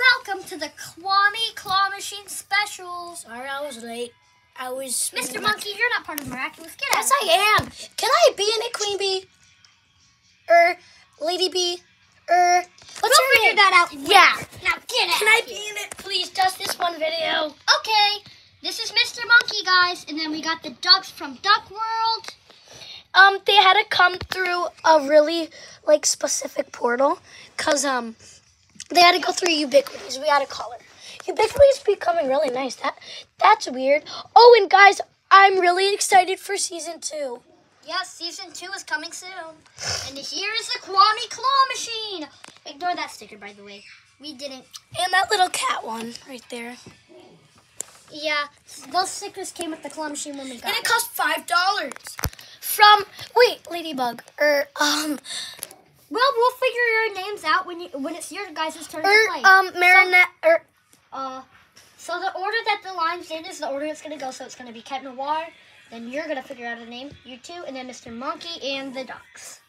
welcome to the Kwami Claw Machine specials. Sorry, I was late. I was. Mr. Monkey, you're not part of Miraculous. Get out. Yes, I am. Can I be in it, Queen Bee? Er, Lady Bee? Er, what's We'll her figure name? that out. Yeah. Now get out. Can I be in it, please? Just this one video. Okay. This is Mr. Monkey, guys, and then we got the ducks from Duck World. Um, they had to come through a really like specific portal, cause um, they had to go through ubiquities. We had to call her. Ubiquities becoming really nice. That that's weird. Oh, and guys, I'm really excited for season two. Yes, season two is coming soon. And here is the Kwami Claw Machine. Ignore that sticker, by the way. We didn't. And that little cat one right there. Yeah, those stickers came with the claw machine when we got it. And it. cost five dollars. From wait, Ladybug. Or um Well, we'll figure your names out when you when it's your guys' turn to or play. um Marinette or Uh, so the order that the line's in is the order it's gonna go. So it's gonna be Cat Noir, then you're gonna figure out a name, you two, and then Mr. Monkey and the ducks.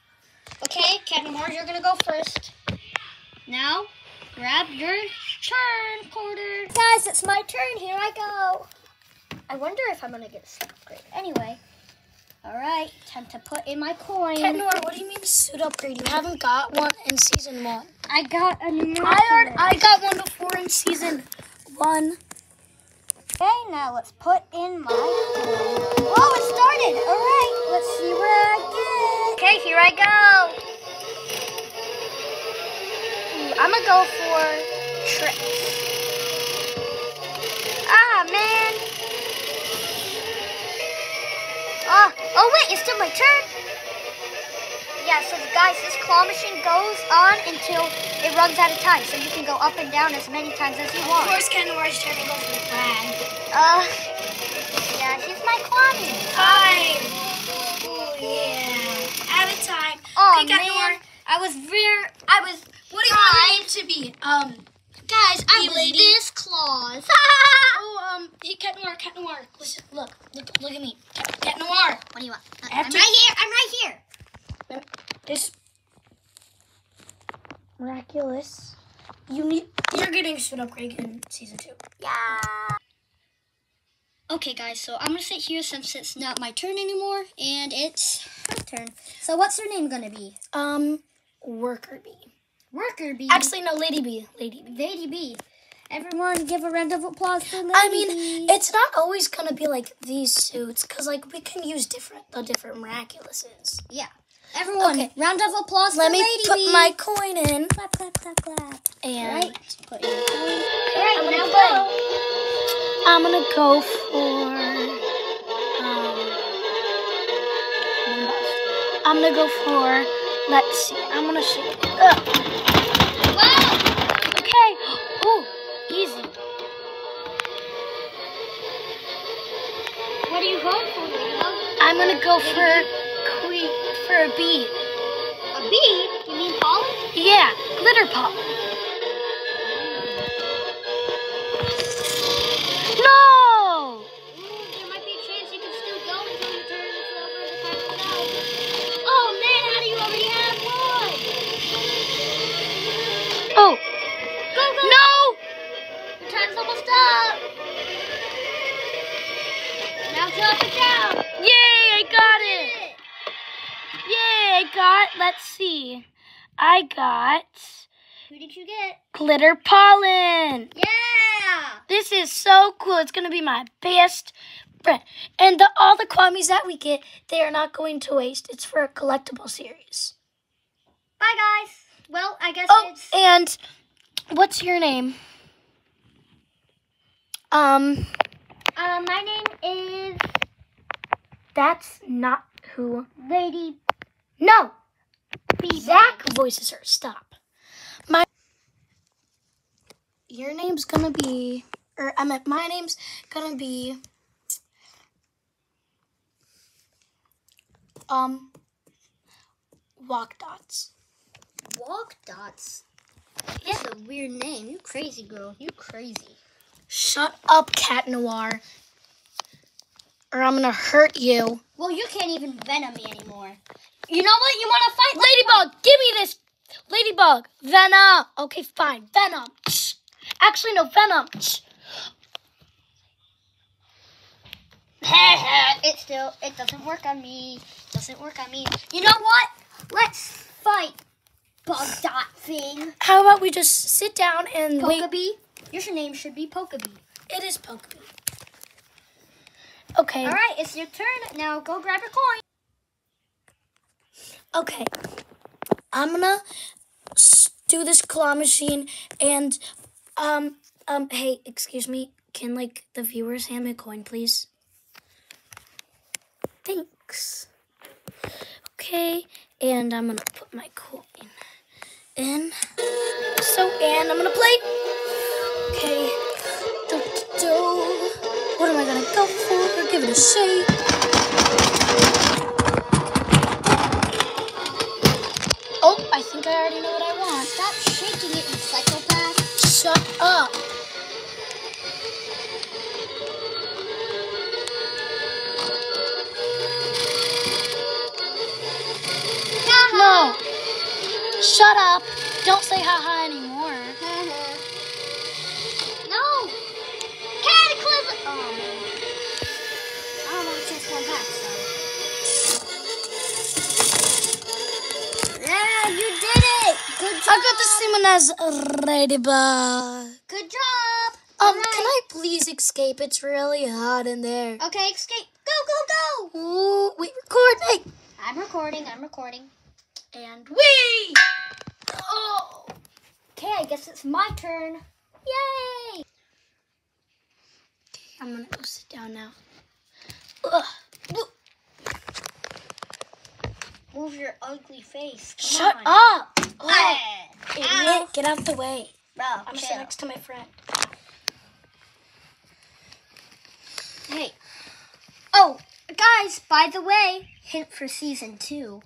Okay, Cat Noir, you're gonna go first. Now, grab your turn, Quarter. Guys, it's my turn. Here I go. I wonder if I'm gonna get a upgrade. Anyway, all right, time to put in my coin. Cat what do you mean suit upgrade? You haven't got one in season one. I got a new. one. I already, I got one before in season one. Okay, now let's put in my. Coin. Oh, it started. All right, let's see what I get. Okay, here I go. I'm gonna go for Trixx. Ah, man. Ah, oh wait, it's still my turn. Yeah, so guys, this claw machine goes on until it runs out of time. So you can go up and down as many times as you want. Of course, Cat Noir's trying to go for the flag. Uh, yeah, he's my Kwami. Time. Oh yeah. Out of time. Oh Cat man, I was very, I was. What do you want name to be? Um, guys, I be was lady. this claws. Oh, um, hey, Cat Noir, Cat Noir. Listen, look, look, look at me. Cat, Cat Noir. what do you want? Uh, I'm to- right here. I'm right here. This miraculous. You need. You're getting suit upgrade in season two. Yeah. Okay, guys. So I'm gonna sit here since it's not my turn anymore, and it's her turn. So what's her name gonna be? Um, worker bee. Worker bee. Actually, no, lady bee. Lady bee. Lady bee. Everyone, give a round of applause for Lady I mean, it's not always gonna be like these suits, cause like we can use different the different miraculouses. yeah. Everyone, Okay. round of applause Let for me Lady put Bee. my coin in, clap, clap, clap, clap. and Right. Put your coin. All right, I'm now gonna go. I'm gonna go for. Um, I'm gonna go for. Let's see. I'm gonna shoot. Ugh. Wow. Okay. Ooh, easy. What are you going for, Ladybug? I'm gonna go for queen for a bee. A bee? You mean pollen? Yeah, glitter pop. No. Let's see. I got Who did you get? glitter pollen. Yeah. This is so cool. It's gonna be my best friend. And the, all the Kwamis that we get, they are not going to waste. It's for a collectible series. Bye guys. Well, I guess Oh, it's and what's your name? Um, uh, my name is that's not who. Lady No. Zach voices her. Stop. My. Your name's gonna be, or I meant my name's gonna be. Um. Walk dots. Walk dots. That's a weird name. You crazy girl. You crazy. Shut up, Cat Noir. Or I'm gonna hurt you. Well, you can't even venom me anymore. You know what? You want to fight? Ladybug, give me this. Ladybug, Venom. Okay, fine, Venom. Shh. Actually, no, Venom. It still it doesn't work on me. Doesn't work on me. You know what? Let's fight bug dot thing. How about we just sit down and wait? Pokebee. Your name should be Pokebee. It is Pokebee. Okay. All right, it's your turn. Now go grab your coin. Okay. I'm gonna do this claw machine and um um hey, excuse me. Can like the viewers hand me a coin, please? Thanks. Okay, and I'm gonna put my coin in. So and I'm gonna play. Okay. Gonna go for? Give it a shake. Oh, I think I already know what I want. Stop shaking it, you psychopath. Shut up. No. Shut up. I got the same one as Ladybug. Good job. Um, Alright. can I please escape? It's really hot in there. Okay, escape. Go, go, go. Ooh, wait, recording. I'm recording. I'm recording. And we. Oh. Okay, I guess it's my turn. Yay! Okay, I'm gonna go sit down now. Ugh. Move your ugly face. Come Shut on. up. Ah. Idiot, get out the way. Bro, I'm gonna sit next to my friend. Hey. Oh, guys, by the way, hint for season two.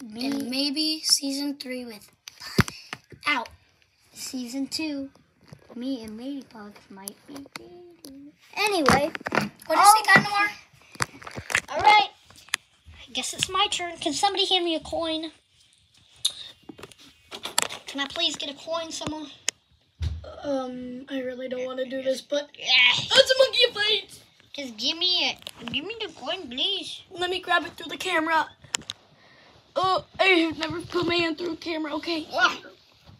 And maybe season three with out. Season two, me and Ladybug might be dating. Anyway, What did you say, Gunmore? all right. I guess it's my turn. Can somebody hand me a coin? Can I please get a coin, someone? Um, I really don't want to do this, but that's a monkey fight. Just give me it. Give me the coin, please. Let me grab it through the camera. Oh, I have never put my hand through a camera. Okay.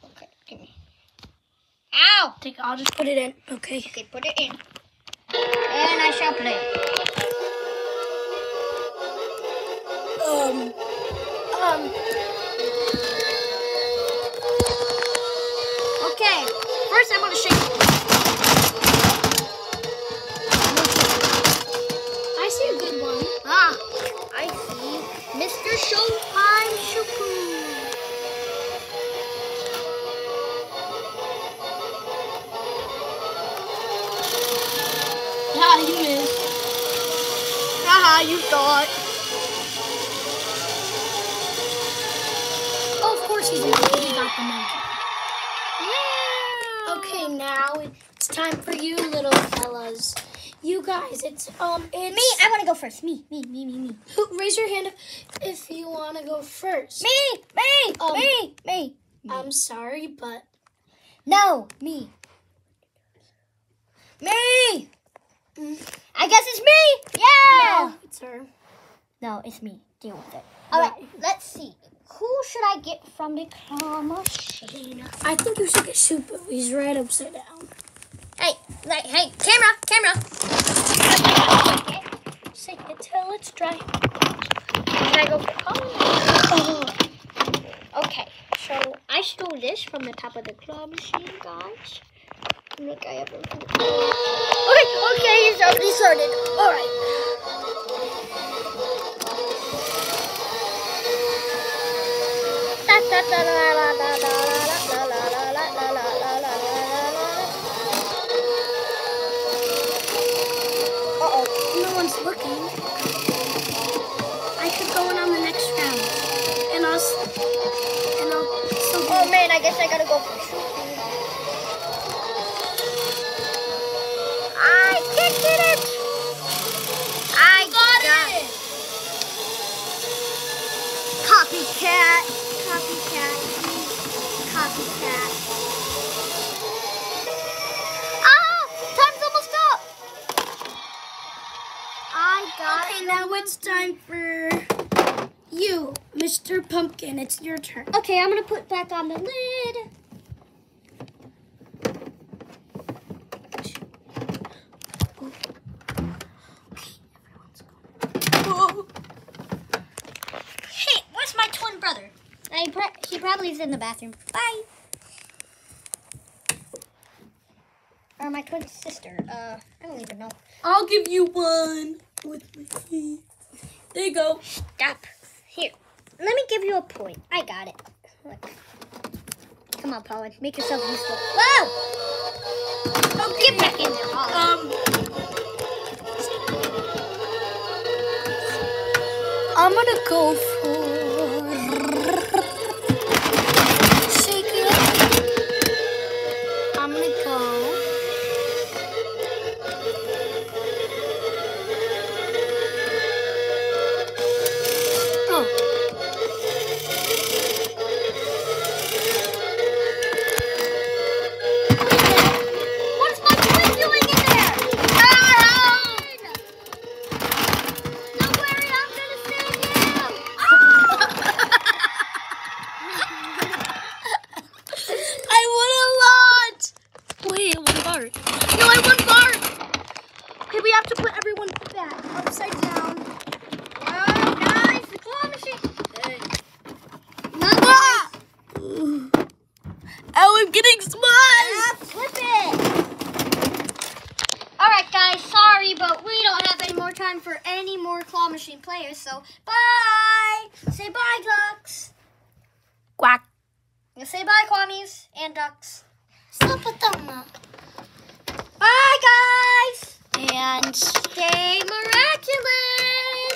Okay, give me. Ow! Take. I'll just put it in. Okay. Okay, put it in. And I shall play. Um. Um. Haha, you thought. Oh, of course he's monkey. He got the monkey. Yeah. Okay, now it's time for you, little fellas. You guys, it's um, it's Me, I want to go first. Me, me, me, me, me. Who- Raise your hand if, if you want to go first. Me, me, Um, me, me. I'm sorry, but No, me. Me. Mm. I guess it's me. Yeah. no, it's her. No, it's me. Deal with it. All right, let's see. Who should I get from the claw machine? I think you should get Super. He's right upside down. Hey, like, hey, camera, camera. Say it till it's dry. Should I go for? Okay, so I stole this from the top of the claw machine, guys. Look, I have it already started. Alright. Da, da, da, Ah! Time's almost up! I got Okay, now it's time for you, Mr. Pumpkin. It's your turn. Okay, I'm gonna put back on the lid. Probably in the bathroom. Bye. Or my twin sister. Uh, I don't even know. I'll give you one with my. There you go. Stop. Here, let me give you a point. I got it. Look. Come on, Pollen. Make yourself useful. Whoa! Oh, get back in there, Pollen. Um, I'm gonna go need more claw machine players, so bye! Say bye, ducks! Quack. Say bye, Kwamis and ducks. Stop with them. Bye, guys! And stay miraculous!